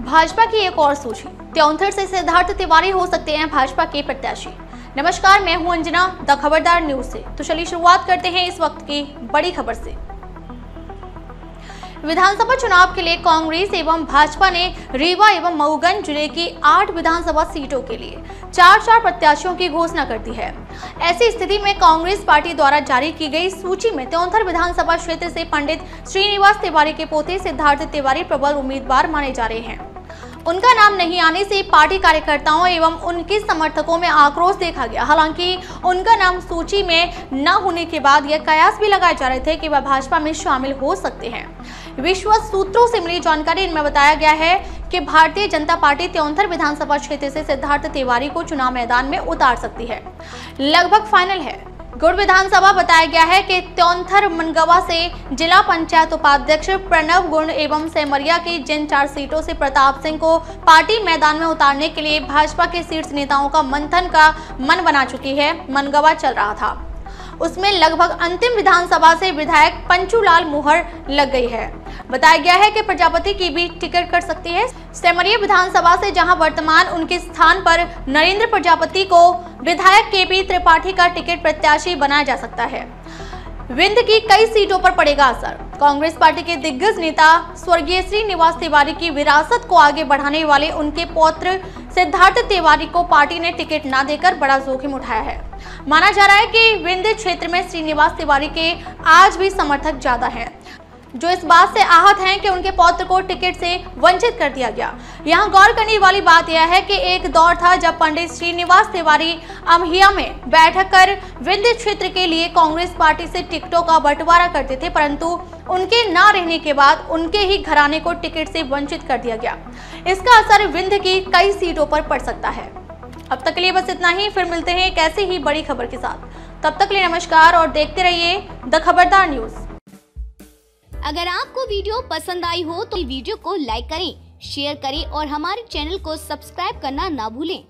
भाजपा की एक और सूची। त्योंथर से सिद्धार्थ तिवारी हो सकते हैं भाजपा के प्रत्याशी। नमस्कार, मैं हूँ अंजना, द खबरदार न्यूज़ से। तो चलिए शुरुआत करते हैं इस वक्त की बड़ी खबर से। विधानसभा चुनाव के लिए कांग्रेस एवं भाजपा ने रीवा एवं मऊगंज ज़िले की आठ विधानसभा सीटों के लिए चार चार प्रत्याशियों की घोषणा कर दी है। ऐसी स्थिति में कांग्रेस पार्टी द्वारा जारी की गई सूची में त्योंथर विधानसभा क्षेत्र से पंडित श्रीनिवास तिवारी के पोते सिद्धार्थ तिवारी प्रबल उम्मीदवार माने जा रहे हैं। उनका नाम नहीं आने से पार्टी कार्यकर्ताओं एवं उनके समर्थकों में आक्रोश देखा गया। हालाँकि उनका नाम सूची में न होने के बाद यह कयास भी लगाए जा रहे थे कि वह भाजपा में शामिल हो सकते हैं। विश्व सूत्रों से मिली जानकारी इनमें बताया गया है कि भारतीय जनता पार्टी त्योंथर विधानसभा क्षेत्र से सिद्धार्थ तिवारी को चुनाव मैदान में उतार सकती है। लगभग फाइनल है। गुड़ विधानसभा बताया गया है कि त्योंथर मनगवा से जिला पंचायत उपाध्यक्ष प्रणव गुण एवं सेमरिया की जिन चार सीटों से प्रताप सिंह को पार्टी मैदान में उतारने के लिए भाजपा के शीर्ष नेताओं का मंथन का मन बना चुकी है, मनगवा चल रहा था। उसमें लगभग अंतिम विधानसभा से विधायक पंचूलाल मोहर लग गई है। बताया गया है कि प्रजापति की भी टिकट कर सकती है। सेमरिया विधानसभा से जहाँ वर्तमान उनके स्थान पर नरेंद्र प्रजापति को विधायक के पी त्रिपाठी का टिकट प्रत्याशी बनाया जा सकता है। विंद की कई सीटों पर पड़ेगा असर। कांग्रेस पार्टी के दिग्गज नेता स्वर्गीय श्रीनिवास तिवारी की विरासत को आगे बढ़ाने वाले उनके पौत्र सिद्धार्थ तिवारी को पार्टी ने टिकट न देकर बड़ा जोखिम उठाया है। माना जा रहा है कि विंद क्षेत्र में श्रीनिवास तिवारी के आज भी समर्थक ज़्यादा हैं। जो इस बात से आहत हैं कि उनके पौत्र को टिकट से वंचित कर दिया गया। यहाँ गौर करने वाली बात यह है कि एक दौर था जब पंडित श्रीनिवास तिवारी अमहिया में बैठक कर विंध्य क्षेत्र के लिए कांग्रेस पार्टी से टिकटों का बंटवारा करते थे, परंतु उनके ना रहने के बाद उनके ही घराने को टिकट से वंचित कर दिया गया। इसका असर विंध्य की कई सीटों पर पड़ सकता है। अब तक के लिए बस इतना ही। फिर मिलते हैं एक ऐसी ही बड़ी खबर के साथ। तब तक लिए नमस्कार और देखते रहिए द खबरदार न्यूज़। अगर आपको वीडियो पसंद आई हो तो वीडियो को लाइक करें, शेयर करें और हमारे चैनल को सब्सक्राइब करना ना भूलें।